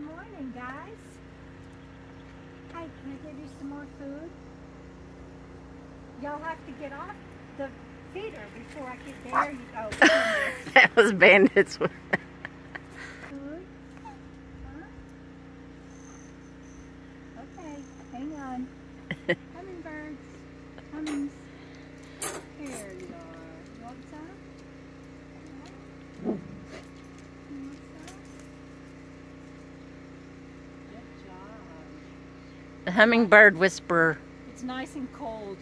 morning, guys. Hi, can I give you some more food? Y'all have to get off the feeder before I get there. You oh, go. That was Bandit's. Food? Huh? Okay, hang on. Hummingbirds. Hummings. Here you are. You want some? You want some? Good job. The hummingbird whisperer. It's nice and cold.